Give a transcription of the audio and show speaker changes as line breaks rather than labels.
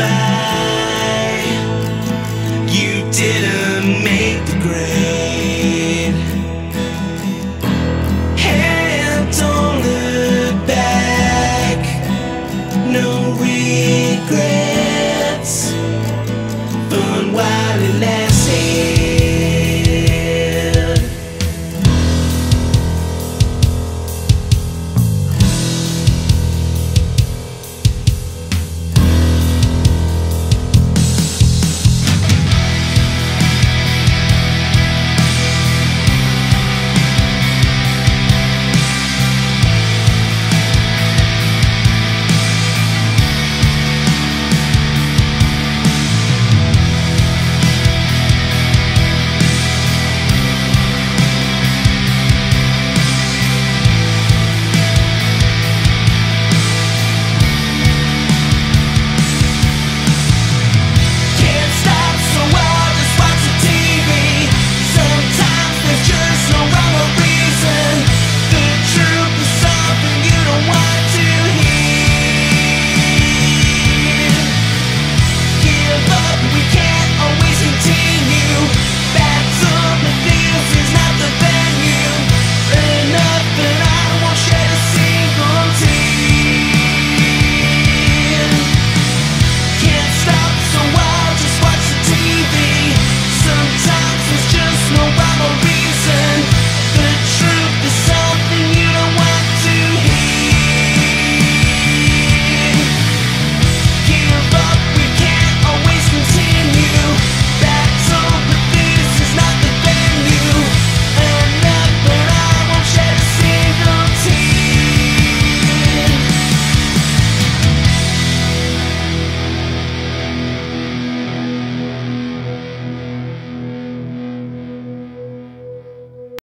by. You didn't make the grade. Head on the back, no regrets. Fun while it lasts.